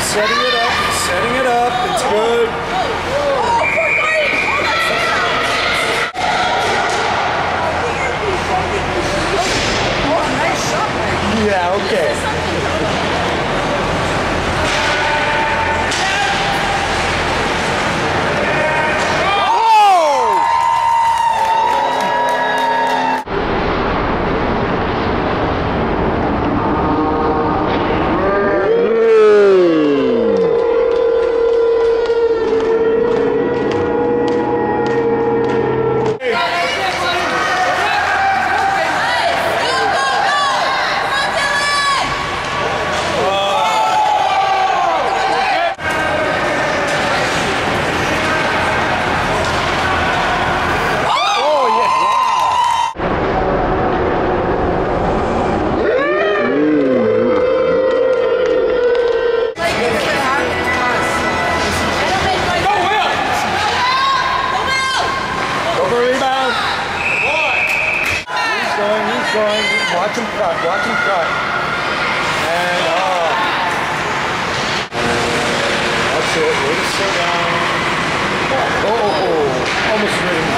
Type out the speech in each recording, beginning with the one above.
setting it up, setting it up. It's good. Way to slow down. Oh, almost made him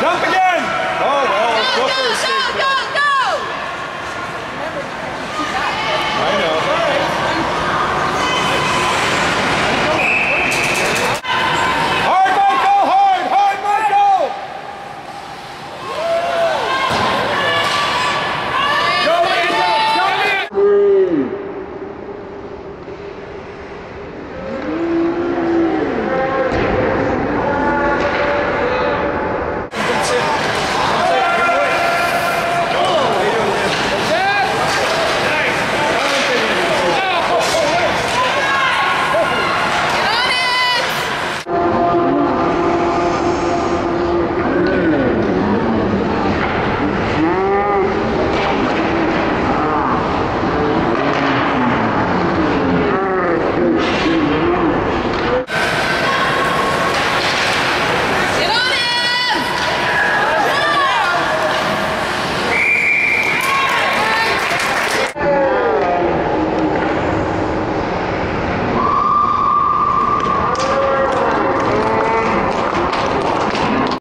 Jumping